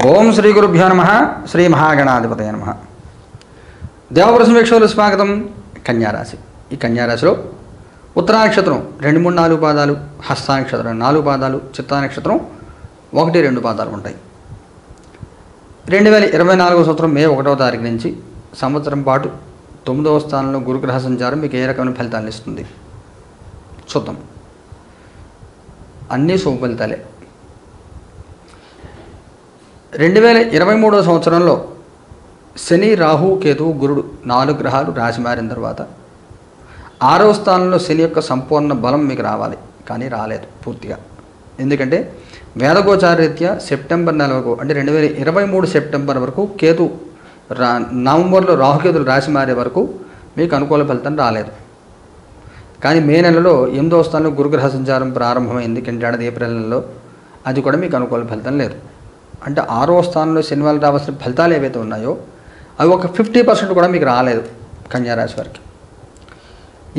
ఓం శ్రీ గురుభ్యో నమ శ్రీ మహాగణాధిపతయ నమ. దేవపుర సమీక్షలు స్వాగతం. కన్యారాశి. ఈ కన్యారాశిలో ఉత్తరా నక్షత్రం రెండు మూడు నాలుగు పాదాలు హస్తానక్షత్రం నాలుగు పాదాలు చిత్తా నక్షత్రం ఒకటి రెండు పాదాలు ఉంటాయి. రెండు వేల ఇరవై నాలుగో సంవత్సరం మే ఒకటవ తారీఖు నుంచి సంవత్సరం పాటు తొమ్మిదవ స్థానంలో గురుగ్రహ సంచారం మీకు ఏ రకమైన ఫలితాలను ఇస్తుంది? చూద్దాం. అన్నీ శుభ ఫలితాలే. రెండు వేల ఇరవై మూడవ సంవత్సరంలో శని రాహు కేతు గురుడు నాలుగు గ్రహాలు రాశి మారిన తర్వాత ఆరో స్థానంలో శని యొక్క సంపూర్ణ బలం మీకు రావాలి కానీ రాలేదు పూర్తిగా. ఎందుకంటే వేదగోచారీత్యా సెప్టెంబర్ నెల వరకు అంటే రెండు వేల ఇరవై మూడు సెప్టెంబర్ వరకు కేతు రా నవంబర్లో రాహుకేతులు రాశి మారే వరకు మీకు అనుకూల ఫలితం రాలేదు. కానీ మే నెలలో ఎనిమిదో స్థానంలో గురుగ్రహ సంచారం ప్రారంభమైంది కింటాడది ఏప్రిల్ నెలలో. అది కూడా మీకు అనుకూల ఫలితం లేదు. అంటే ఆరో స్థానంలో శనివారం రావాల్సిన ఫలితాలు ఏవైతే ఉన్నాయో అవి ఒక ఫిఫ్టీ పర్సెంట్ కూడా మీకు రాలేదు కన్యారాశి వారికి.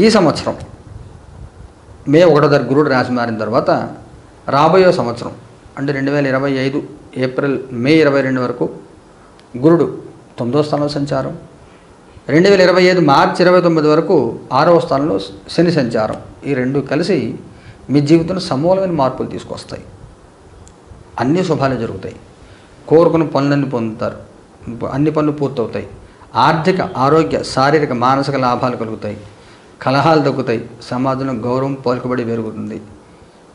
ఈ సంవత్సరం మే ఒకటో తారీఖు గురుడు రాశి మారిన తర్వాత రాబోయే సంవత్సరం అంటే రెండు వేల ఇరవై ఐదు ఏప్రిల్ మే ఇరవై రెండు వరకు గురుడు తొమ్మిదో స్థానంలో సంచారం రెండు వేల ఇరవై ఐదు మార్చి ఇరవై తొమ్మిది వరకు ఆరవ స్థానంలో శని సంచారం. ఈ రెండు కలిసి మీ జీవితంలో సమూలమైన మార్పులు తీసుకొస్తాయి. అన్ని శుభాలు జరుగుతాయి. కోరుకున్న పనులన్నీ పొందుతారు. అన్ని పనులు పూర్తవుతాయి. ఆర్థిక ఆరోగ్య శారీరక మానసిక లాభాలు కలుగుతాయి. కలహాలు తగ్గుతాయి. సమాజంలో గౌరవం పలుకుబడి పెరుగుతుంది.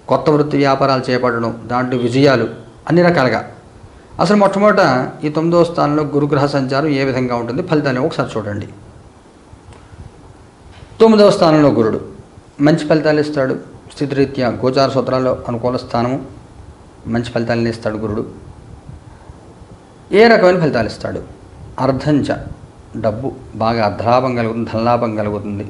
కొత్త వృత్తి వ్యాపారాలు చేపట్టడం దాంట్లో విజయాలు అన్ని రకాలుగా. అసలు మొట్టమొదట ఈ తొమ్మిదవ స్థానంలో గురుగ్రహ సంచారం ఏ విధంగా ఉంటుంది? ఫలితాన్ని ఒకసారి చూడండి. తొమ్మిదవ స్థానంలో గురుడు. మంచి ఫలితాలు ఇస్తాడు. స్థితిరీత్యా గోచార సూత్రాల్లో అనుకూల స్థానము. మంచి ఫలితాలను ఇస్తాడు గురుడు. ఏ రకమైన ఫలితాలు ఇస్తాడు? అర్ధంచ. డబ్బు. బాగా అర్ధలాభం కలుగుతుంది ధనలాభం కలుగుతుంది.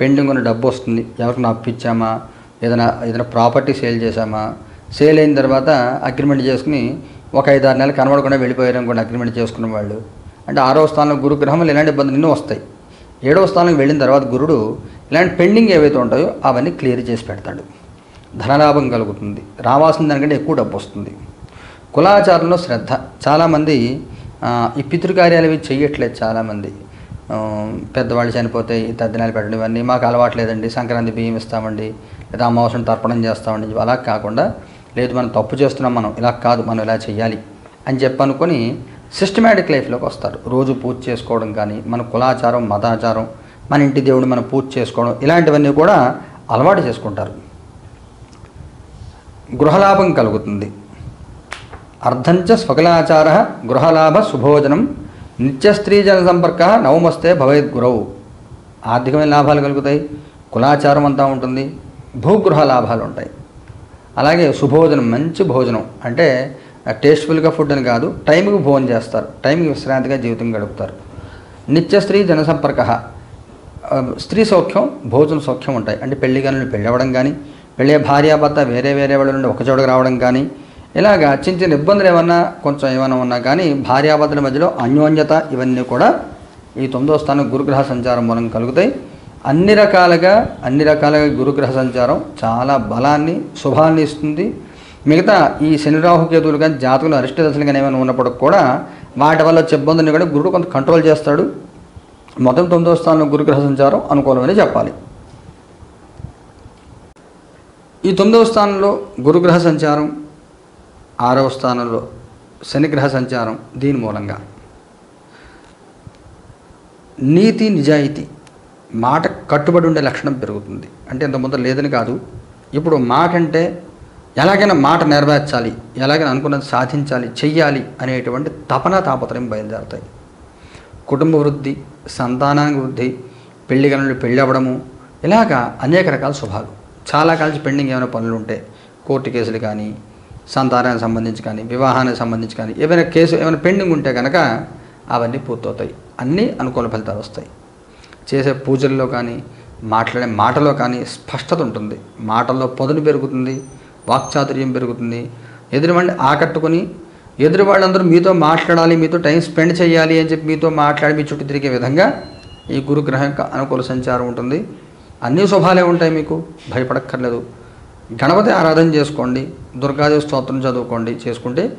పెండింగ్ ఉన్న డబ్బు వస్తుంది. ఎవరికైనా అప్పిచ్చామా ఏదైనా ఏదైనా ప్రాపర్టీ సేల్ చేశామా? సేల్ అయిన తర్వాత అగ్రిమెంట్ చేసుకుని ఒక ఐదు ఆరు నెలలు కనబడకుండా వెళ్ళిపోయారు కూడా అగ్రిమెంట్ చేసుకున్న వాళ్ళు. అంటే ఆరో స్థానంలో గురు గ్రహములు ఇలాంటి ఇబ్బందులు? నిన్ను వస్తాయి. ఏడవ స్థానంకి వెళ్ళిన తర్వాత గురుడు ఇలాంటి పెండింగ్ ఏవైతే ఉంటాయో అవన్నీ క్లియర్ చేసి పెడతాడు. ధనలాభం కలుగుతుంది. రావాల్సిన దానికంటే ఎక్కువ డబ్బు వస్తుంది. కులాచారంలో శ్రద్ధ. చాలామంది ఈ పితృకార్యాలు ఇవి చెయ్యట్లేదు చాలామంది. పెద్దవాళ్ళు చనిపోతే ఈ తద్దినాలు పెట్టడం ఇవన్నీ మాకు అలవాట్లేదండి సంక్రాంతి బియ్యం ఇస్తామండి లేదా అమావాసం తర్పణం చేస్తామండి. అలా కాకుండా లేదు మనం తప్పు చేస్తున్నాం మనం ఇలా కాదు మనం ఇలా చేయాలి అని చెప్పి అనుకొని సిస్టమేటిక్ లైఫ్లోకి వస్తారు. రోజు పూజ చేసుకోవడం కానీ మన కులాచారం మతాచారం మన ఇంటి దేవుడు మనం పూజ చేసుకోవడం ఇలాంటివన్నీ కూడా అలవాటు చేసుకుంటారు. గృహలాభం కలుగుతుంది. అర్ధంచ స్వకలాచార గృహలాభ శుభోజనం నిత్య స్త్రీ జన సంపర్క నవమస్తే భవేద్ గురవు ఆర్థికమైన లాభాలు కలుగుతాయి కులాచారం అంతా ఉంటుంది భూగృహ లాభాలు ఉంటాయి అలాగే శుభోజనం మంచి భోజనం అంటే టేస్ట్ఫుల్గా ఫుడ్ అని కాదు టైంకి భోజనం చేస్తారు టైంకి విశ్రాంతిగా జీవితం గడుపుతారు. నిత్య స్త్రీ జన సంపర్క స్త్రీ సౌఖ్యం భోజన సౌఖ్యం ఉంటాయి. అంటే పెళ్ళి కానీ పెళ్ళి అవ్వడం కానీ పెళ్ళే భార్యాభర్త వేరే వేరే వాళ్ళ నుండి ఒక చోటకు రావడం కానీ ఇలాగా చిన్న చిన్న ఇబ్బందులు ఏమన్నా కొంచెం ఏమైనా ఉన్నా కానీ భార్యాభర్తల మధ్యలో అన్యోన్యత ఇవన్నీ కూడా ఈ తొమ్మిదో స్థానం గురుగ్రహ సంచారం మూలం కలుగుతాయి. అన్ని రకాలుగా అన్ని రకాలుగా గురుగ్రహ సంచారం చాలా బలాన్ని శుభాన్ని ఇస్తుంది. మిగతా ఈ శని రాహుకేతువులు కానీ జాతకులు అరిష్ట దశలు కానీ ఏమైనా ఉన్నప్పుడు కూడా వాటి వల్ల వచ్చే ఇబ్బందిని కూడా గురుడు కొంత కంట్రోల్ చేస్తాడు. మొత్తం తొమ్మిదో స్థానంలో గురుగ్రహ సంచారం అనుకూలమని చెప్పాలి. ఈ తొమ్మిదవ స్థానంలో గురుగ్రహ సంచారం ఆరవ స్థానంలో శనిగ్రహ సంచారం దీని మూలంగా. నీతి నిజాయితీ మాట కట్టుబడి ఉండే లక్షణం పెరుగుతుంది. అంటే ఇంతకుముందు ముందు లేదని కాదు. ఇప్పుడు మాట అంటే ఎలాగైనా మాట నెరవేర్చాలి ఎలాగైనా అనుకున్నది సాధించాలి చెయ్యాలి అనేటువంటి తపన తాపత్రయం బయలుదేరుతాయి. కుటుంబ వృద్ధి సంతానానికి వృద్ధి పెళ్ళి గనులు పెళ్ళి అవ్వడము ఇలాగా అనేక రకాల శుభాలు. చాలా కాలం పెండింగ్ ఏమైనా పనులు ఉంటే కోర్టు కేసులు కానీ సంతానానికి సంబంధించి కానీ వివాహానికి సంబంధించి కానీ ఏమైనా కేసు ఏమైనా పెండింగ్ ఉంటే కనుక అవన్నీ పూర్తవుతాయి. అన్నీ అనుకూల ఫలితాలు వస్తాయి. చేసే పూజల్లో కానీ మాట్లాడే మాటలో కానీ స్పష్టత ఉంటుంది. మాటల్లో పొదును పెరుగుతుంది వాక్చాతుర్యం పెరుగుతుంది. ఎదురువాడిని ఆకట్టుకొని ఎదురు వాళ్ళందరూ మీతో మాట్లాడాలి మీతో టైం స్పెండ్ చేయాలి అని చెప్పి మీతో మాట్లాడి మీ చుట్టూ తిరిగే విధంగా ఈ గురుగ్రహం యొక్క అనుకూల సంచారం ఉంటుంది. అన్ని శుభాలే ఉంటాయి మీకు. భయపడక్కర్లేదు. గణపతి ఆరాధన చేసుకోండి దుర్గాదేవి స్తోత్రం చదువుకోండి చేసుకుంటే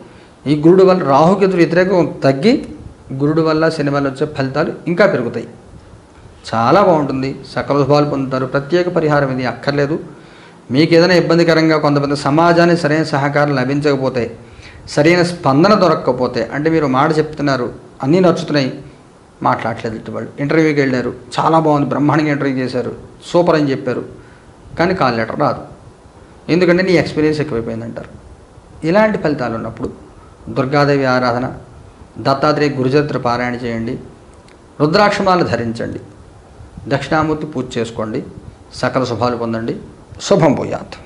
ఈ గురుడు వల్ల రాహుకేతు వ్యతిరేకం తగ్గి గురుడు వల్ల శని వల్ల వచ్చే ఫలితాలు ఇంకా పెరుగుతాయి. చాలా బాగుంటుంది. సకల శుభాలు పొందుతారు. ప్రత్యేక పరిహారం ఇది అక్కర్లేదు. మీకు ఏదైనా ఇబ్బందికరంగా కొంతమంది సమాజానికి సరైన సహకారం లభించకపోతే సరైన స్పందన దొరకకపోతే అంటే మీరు మాట చెప్తున్నారు అన్నీ నచ్చుతున్నాయి మాట్లాడలేదు ఇటు వాళ్ళు ఇంటర్వ్యూకి వెళ్ళారు. చాలా బాగుంది. బ్రహ్మాండంగా ఇంటర్వ్యూ చేశారు. సూపర్ అని చెప్పారు. కానీ కాల్ లెటర్ రాదు. ఎందుకంటే నీ ఎక్స్పీరియన్స్ ఎక్కువైపోయిందంటారు. ఇలాంటి ఫలితాలు ఉన్నప్పుడు దుర్గాదేవి ఆరాధన దత్తాత్రేయ గురుచరిత్ర పారాయణ చేయండి. రుద్రాక్షమాలు ధరించండి. దక్షిణామూర్తి పూజ చేసుకోండి. సకల శుభాలు పొందండి. శుభం పోయాత్